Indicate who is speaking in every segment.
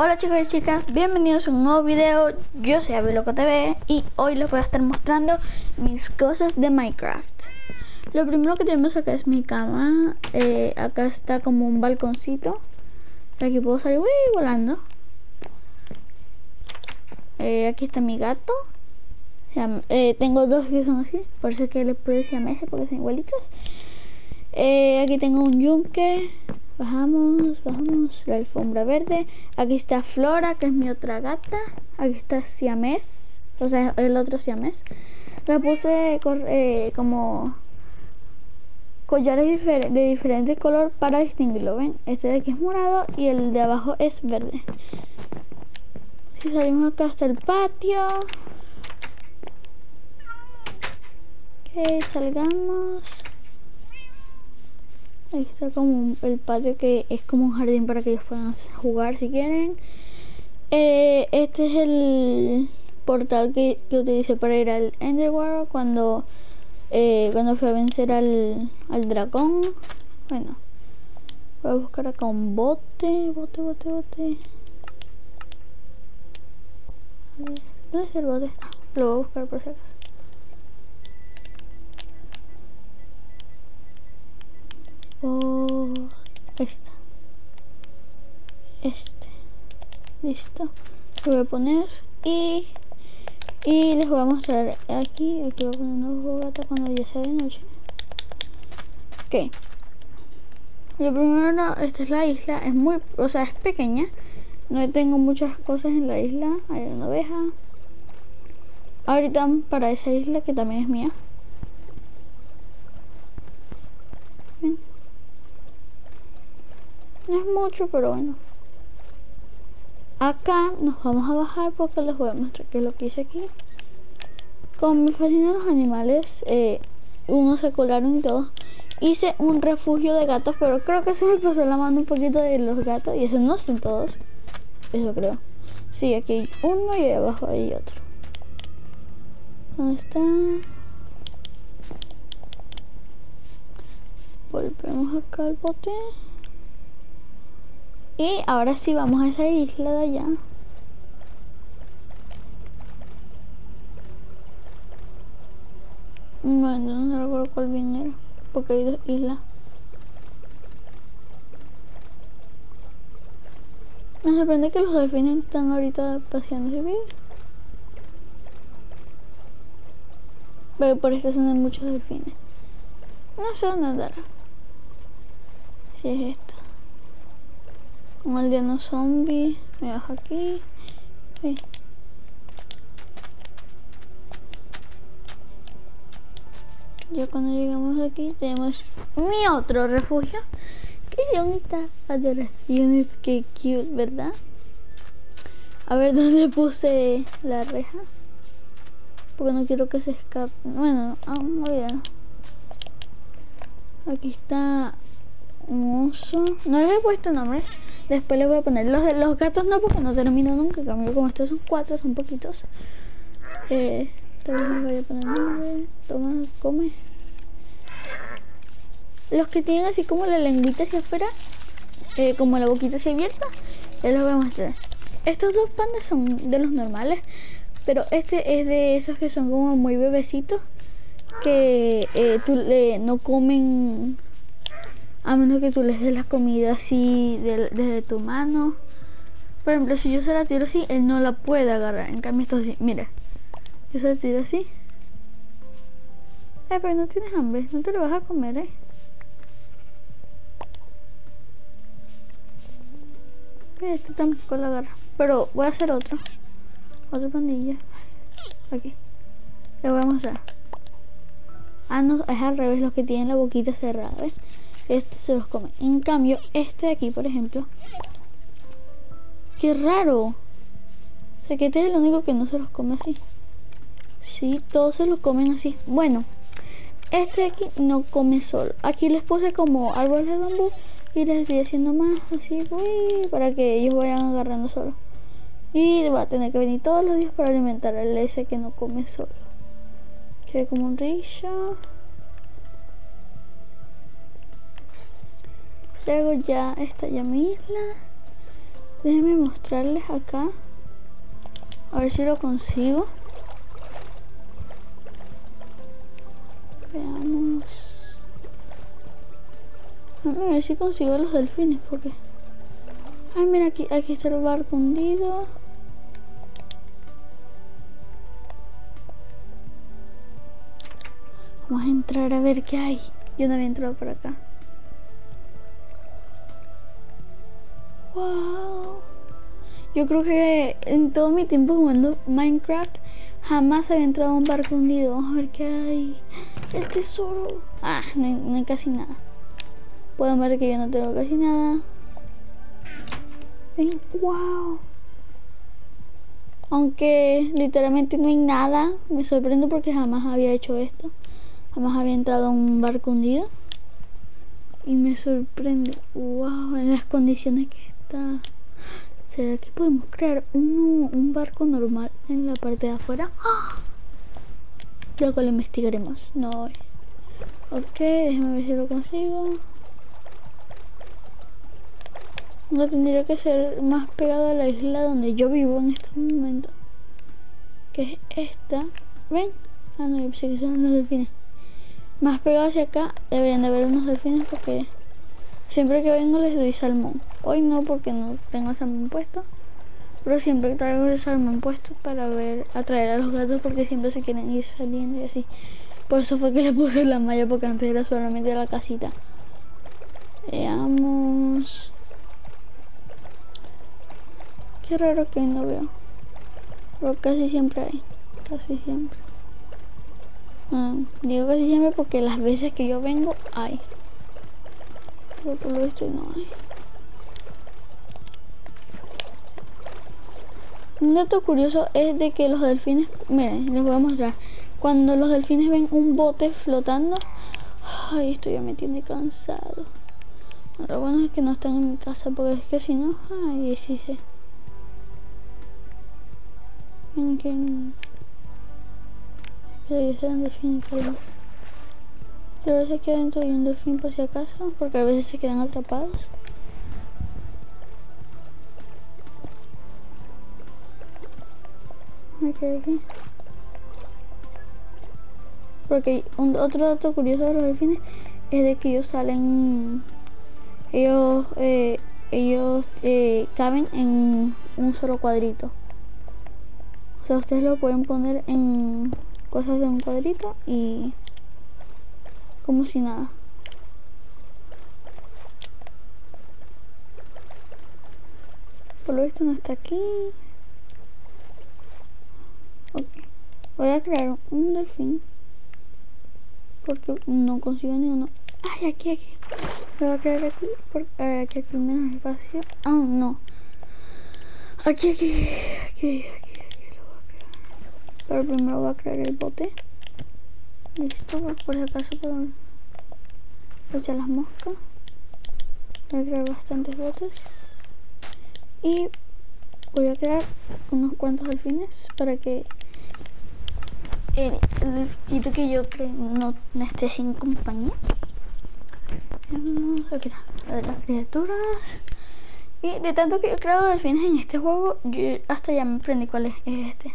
Speaker 1: Hola chicos y chicas, bienvenidos a un nuevo video, yo soy Abeloco TV y hoy les voy a estar mostrando mis cosas de Minecraft. Lo primero que tenemos acá es mi cama, eh, acá está como un balconcito. Aquí puedo salir volando. Eh, Aquí está mi gato. Eh, Tengo dos que son así, por eso que les pude decir a Messi porque son igualitos. Aquí tengo un yunque Bajamos, bajamos la alfombra verde. Aquí está Flora, que es mi otra gata. Aquí está Siamés, o sea, el otro Siamés. La puse eh, como collares de diferente color para distinguirlo. ¿Ven? Este de aquí es morado y el de abajo es verde. Si salimos acá hasta el patio. Ok, salgamos. Ahí está como el patio que es como un jardín para que ellos puedan jugar si quieren. Eh, este es el portal que, que utilicé para ir al Enderworld cuando, eh, cuando fui a vencer al, al dragón. Bueno, voy a buscar acá un bote, bote, bote, bote. ¿dónde está el bote? Ah, lo voy a buscar por si acaso. Oh, esta. Este. Listo. Lo voy a poner y y les voy a mostrar aquí. Aquí voy a poner una fogata cuando ya sea de noche. Ok. Lo primero, esta es la isla. Es muy, o sea, es pequeña. No tengo muchas cosas en la isla. Hay una oveja. Ahorita para esa isla que también es mía. No es mucho, pero bueno. Acá nos vamos a bajar porque les voy a mostrar qué es lo que hice aquí. Como me fascinan los animales, eh, unos se colaron y todo. Hice un refugio de gatos, pero creo que se me pasó la mano un poquito de los gatos. Y esos no son todos. Eso creo. Sí, aquí hay uno y abajo hay otro. ¿Dónde está? Volvemos acá al bote. Y ahora sí vamos a esa isla de allá. Bueno, no recuerdo cuál bien era. Porque hay dos islas. Me sorprende que los delfines están ahorita paseando bien. Pero por esta zona hay muchos delfines. No sé dónde andará. Si es esto. Un aldeano zombie. Me bajo aquí. Ya cuando llegamos aquí tenemos mi otro refugio. Que bonita adoraciones. Que cute, ¿verdad? A ver dónde puse la reja. Porque no quiero que se escape. Bueno, aún no Aquí está un oso. No les he puesto nombre. Después le voy a poner los de los gatos no porque no termino nunca. Cambio como estos son cuatro, son poquitos. Eh, vez les voy a poner nombre. Toma, come. Los que tienen así como la lengüita hacia afuera, eh, como la boquita así abierta, ya les voy a mostrar. Estos dos pandas son de los normales, pero este es de esos que son como muy bebecitos, que eh, tú, no comen a menos que tú les des la comida así desde tu mano. Por ejemplo, si yo se la tiro así, él no la puede agarrar. En cambio, esto así, mira. Yo se la tiro así. Eh, pero no tienes hambre, no te lo vas a comer, eh. Este tampoco la agarra. Pero voy a hacer otro. Otra pandilla. Aquí. Le voy a mostrar. Ah, no, es al revés los que tienen la boquita cerrada, ¿ves? este se los come. En cambio, este de aquí, por ejemplo, qué raro. O sea, que este es el único que no se los come así. Sí, todos se los comen así. Bueno, este de aquí no come solo. Aquí les puse como árboles de bambú y les estoy haciendo más así, uy, para que ellos vayan agarrando solo. Y va a tener que venir todos los días para alimentar al ese que no come solo. Que como un rillo. Luego ya está ya mi isla. Déjenme mostrarles acá. A ver si lo consigo. Veamos. A ver si consigo los delfines, porque... Ay, mira, aquí, aquí está el barco hundido. Vamos a entrar a ver qué hay. Yo no había entrado por acá. Wow. Yo creo que en todo mi tiempo jugando Minecraft jamás había entrado a un barco hundido. Vamos a ver qué hay. El tesoro. Ah, no hay, casi nada. Pueden ver que yo no tengo casi nada. Ven, wow. Aunque literalmente no hay nada, me sorprendo porque jamás había hecho esto. Jamás había entrado un barco hundido. Y me sorprende. Wow, en las condiciones que está. ¿Será que podemos crear un, un barco normal en la parte de afuera? ¡Ah! Luego lo investigaremos. No. Ok, déjame ver si lo consigo. No tendría que ser más pegado a la isla donde yo vivo en estos momentos. Que es esta. ¿Ven? Ah, no, yo que son los delfines. Más pegado hacia acá deberían de haber unos delfines porque siempre que vengo les doy salmón. Hoy no porque no tengo salmón puesto. Pero siempre traigo el salmón puesto para ver, atraer a los gatos porque siempre se quieren ir saliendo y así. Por eso fue que le puse la malla porque antes era solamente la casita. Veamos. Qué raro que no veo. Pero casi siempre hay. Casi siempre. Ah, digo casi siempre porque las veces que yo vengo hay. Pero por lo no hay. Un dato curioso es de que los delfines, miren, les voy a mostrar. Cuando los delfines ven un bote flotando, ay, esto ya me tiene cansado. Lo bueno es que no están en mi casa porque es que si no, ay, sí sé. Miren ser un delfín calma. a veces que dentro hay un delfín por si acaso, porque a veces se quedan atrapados. Ok, aquí. Porque un, otro dato curioso de los delfines es de que ellos salen, ellos, eh, ellos eh, caben en un solo cuadrito. O sea, ustedes lo pueden poner en cosas de un cuadrito y como si nada. Por lo visto no está aquí. Ok. Voy a crear un delfín. Porque no consigo ni uno. Ay, aquí, aquí. Lo voy a crear aquí. Porque aquí, aquí menos espacio. Ah, no. Aquí, aquí, aquí, aquí. Pero primero voy a crear el bote. Listo, por si acaso por, por ya las moscas. Voy a crear bastantes botes. Y voy a crear unos cuantos delfines para que el, el que yo creo no, esté sin compañía. Aquí está, las criaturas. Y de tanto que he creado delfines en este juego, yo hasta ya me aprendí cuál es este.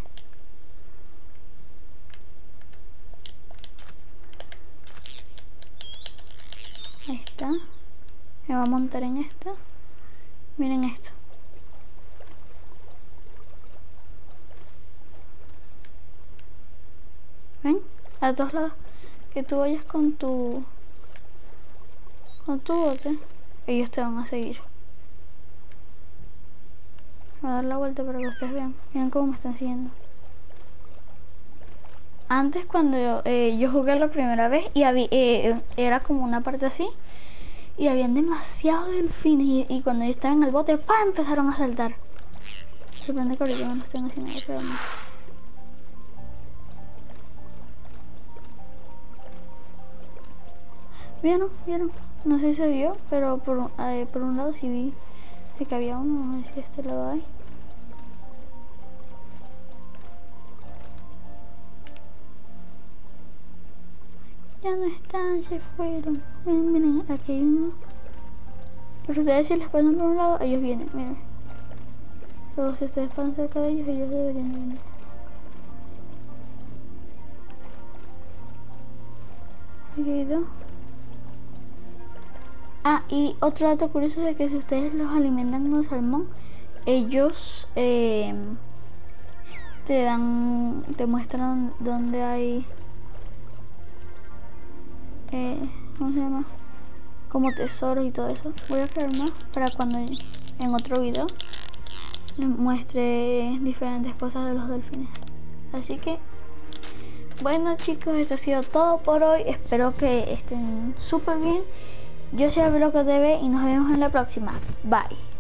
Speaker 1: Me va a montar en esta. Miren esto. ¿Ven? A todos lados que tú vayas con tu con tu bote, ellos te van a seguir. Voy a dar la vuelta para que ustedes vean. Miren cómo me están siguiendo. Antes cuando yo, eh, yo jugué la primera vez y había, eh, era como una parte así y habían demasiados delfines y, cuando yo estaba en el bote, ¡pam! empezaron a saltar. Sorprende que ahorita no lo estén haciendo, no. ¿Vieron? ¿Vieron? No sé si se vio, pero por, eh, por un lado sí vi que había uno, a ver si este lado hay. Ya no están, se fueron. Miren, miren, aquí hay uno. Pero ustedes si les pasan por un lado, ellos vienen, miren. Luego si ustedes van cerca de ellos, ellos deberían venir. Aquí. Ah, y otro dato curioso es que si ustedes los alimentan con salmón, ellos eh, te dan, te muestran dónde hay, eh, ¿cómo? Como tesoros y todo eso. Voy a crear más para cuando en otro video muestre diferentes cosas de los delfines. Así que, bueno chicos, esto ha sido todo por hoy. Espero que estén súper bien. Yo soy Bloque TV y nos vemos en la próxima. Bye.